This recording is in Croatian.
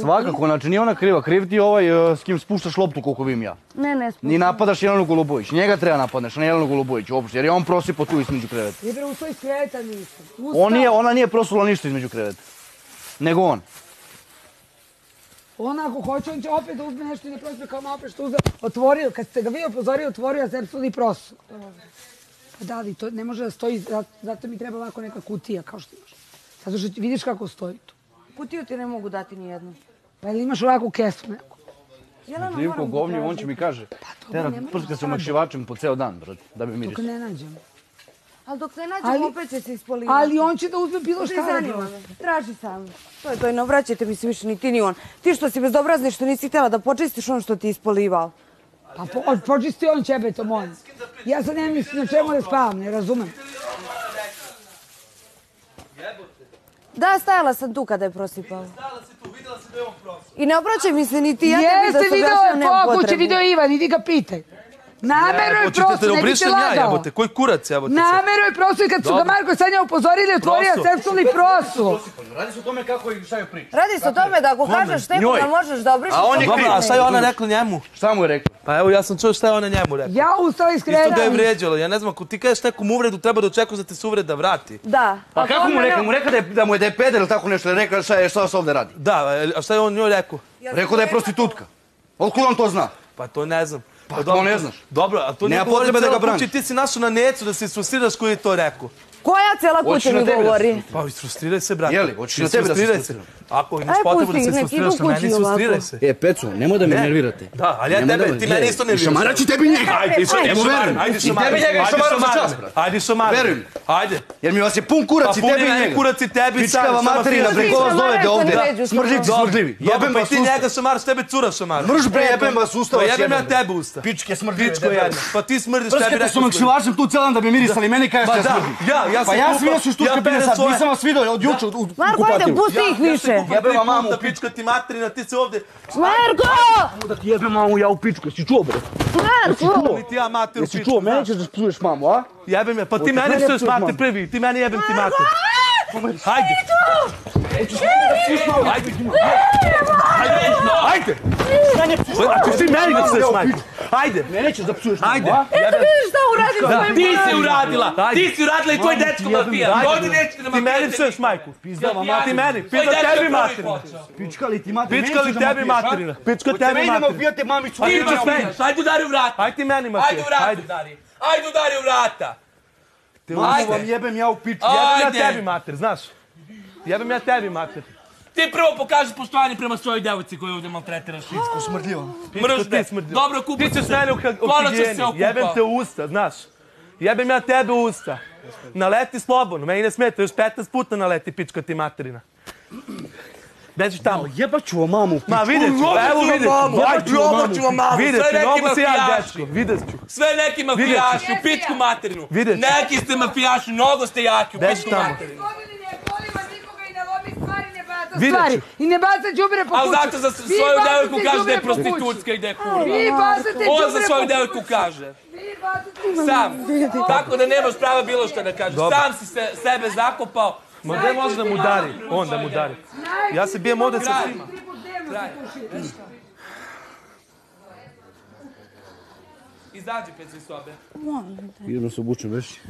Svakako, znači nije ona kriva, kriv ti ovaj e, s kim spuštaš loptu koliko vidim ja. Ne, ne spuštam. Ni napadaš Jelenu Golubović, njega treba napadneš, ne Jelenu Golubović uopšte, jer je on prosipo tu između kreveta. Ibre, ustao iz kreveta nisam. On nije, ona nije prosula ništa između kreveta, nego on. On ako hoće, on će opet da uzme nešto i ne prospe kao malo što uzeo. Otvorio, kad ste ga vi upozorio, otvorio, a sepsul i prosu. Pa da, ali to ne može da stoji, zato- mi treba ovako neka kutija, kao što imaš. Zato što vidiš kako stoji tu. Kutiju ti ne mogu dati ni jednu. Pa ili imaš ovakvu kesu neku. Jelena, Živko moram govnju, on će mi kaže, to tera prska se sada. omašivačem po ceo dan, brate, da bi Dok miris. ne nađemo. Ali dok ne nađem, Ali- opet će se ispolivati. Ali on će da uzme bilo šta da. Traži sam. To je to i ne obraćajte mi se više ni ti ni on. Ti što si bezobrazni što nisi htjela da počistiš ono što ti ispolivao. Pa po, počisti on ćebetom on. Ja sad ne mislim na čemu da spavam, ne razumem. Da, stajala sam tu kada je prosipao. I ne obraćaj mi se ni ti, ja tebi da Jeste se video objašnjam, je pokuće, video Ivan, idi ga pitaj. Namero je prosto, da ne bi te lagao. Koji kurac, jebote? Namero je prosto i kad su ga. Marko i Sanja upozorili, otvorio Prosu. sepsulni prosu. Radi se o tome kako i šta je priča. Radi se o tome da ako kažeš nekoga Njoj. možeš da obrišeš... A on je kriv. A šta je ona rekla njemu? Šta mu je rekao? Pa evo, ja sam čuo šta je ona njemu rekla. Ja ustala iz Isto ga je vrijeđalo. Ja ne znam, ako ti kažeš nekom uvredu, treba da očekuješ da ti se uvreda vrati. Da. Pa Ako kako mu rekao? Mu rekao da, je, da mu je da je peder ili tako nešto, rekao šta, je, šta se ovdje radi. Da, a šta je on njoj rekao? Rekao da je prostitutka. Otkud on to zna? Pa to ne znam. Pa to ne znaš. Dobro, a to nije potrebe da ga braniš. Ti si našao na necu da se isfrustriraš koji je to rekao. Koja Hoćeš kuća mi govori? Pa isfrustriraj se, brate. Jeli, hoćeš na tebe da se isfrustriram? Ako imaš potrebu da se idu na meni, isfrustriraj se. E, Peco, nemoj da me Ne. nervirate. Da, ali ja Nemoj tebe- ti mene ne, isto nerviraš. Šamarac ću tebi njega. Ajde, ajde, verujem. ajde, I tebi njega i šamara za čas, brate. Ajde, šamara. Veruj mi. Ajde. Jer mi vas je pun kurac Pa i tebi i njega. kurac i tebi, Pičkava sam- sama materina, preko Ti vas dovede vređaš, Smrdljivci, smrdljivi. Jebem pa vas ti usta. njega šamaraš, tebe cura šamara. Mrž bre, jebem vas usta. Pa jebem ja tebe usta. Pičke smrdljive. Pičko jedna. Pa ti smrdiš, tebi Prskate su smrdiš. makšivačem tu celan da bi mirisali meni kažeš da da, smrdim. ja, ja Pa ja kupa- svi su štuške ja perem sad, nisam vas vidio od juče u Marko, ajde, pusti ih više. Jebem vam mamu u da pičku. pička ti materina, ti se ovdje... Marko! Da ti jebem mamu ja u pičku, jesi čuo bre? Marko! Mi ti ja mater u Jesi čuo, meni ćeš da psuješ mamu, a? Jebem je, pa ti mene psuješ mater mamu? prvi, ti meni jebem ti mater. Hajde. Ajde. Ajde. Ajde. ti meni da psuješ majku. Ajde. Mene ćeš da psuješ Ajde. a? Eto vidiš šta uradim svojim Ti si uradila, Ajde. ti si uradila i tvoj dečko. Ajde. Ovdje nećete da Ti meni psuješ majku. Pizdava Ja, Ti meni, pizda tebi materina. Pička li ti mater, Pička li tebi materina. Pička tebi materina. pijate mamicu. Ti Ajde, mafijaš, ajde udari u vrata. Ajde ti meni Ajde materina. u vrata Ajde. udari. Ajde udari u vrata. Mamu vam Ajde. jebem ja u pičku. Jebem Ajde. ja tebi mater, znaš. Jebem ja tebi mater. Ti prvo pokaži poštovanje prema svojoj devojci koju ovdje maltretiraš. Pičku smrdljivo. Mržde. Dobro, kupu Ti ćeš mene se higijeni. okupao. Jebem te u usta, znaš. Jebem ja tebe u usta. Naleti slobodno, meni ne smeta, još 15 puta naleti pička ti materina. Beži tamo. Jebat ću vam mamu. Ma vidjet ću, evo vidjet ću. mamu, Jebat ću vam jebat ću vam mamu, Vidjet sve ću, neki mnogo si ja mafijaši. dečko, vidjet ću. Sve neki mafijaši, u pičku materinu. Vidjet ću. Neki ste mafijaši, mnogo ste jaki u Beži pičku tamo. materinu. Vidjet Stvari. I ne baca đubre po Ali kući. zato za svoju devojku kaže da je po prostitutska i da je kurva. Vi bacate On za svoju po devojku kaže. Sam. Tako da nemaš prava bilo što da kažeš. Sam si se, sebe zakopao. Ma gdje može da mu udari? On da mu udari. Ja se bijem ovdje sa svima. Izađi pred iz sobe. Idemo se obučem, već.